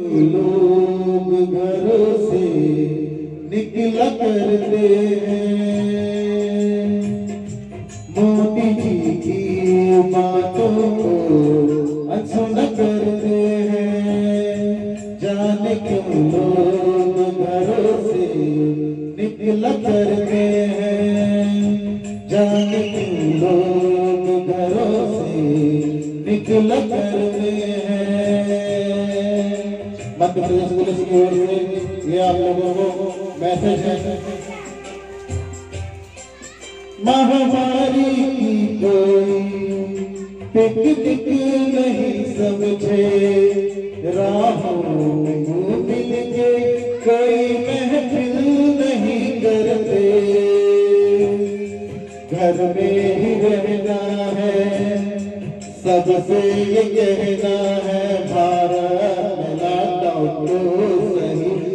लोग घरों से निकला करते हैं। मोदी जी की बातों को अनसुना करते हैं। जाने क्यों लोग घरों से निकला करते हैं? जाने क्यों लोग घरों से निकला करते हैं? मध्य प्रदेश पुलिस की ओर से ये आप लोगों को मैसेज है। महामारी की कोई पिकनिक नहीं समझे। राहों के कोई महफिल नहीं करते। घर में ही रहना है, सबसे ये कहना है, भारत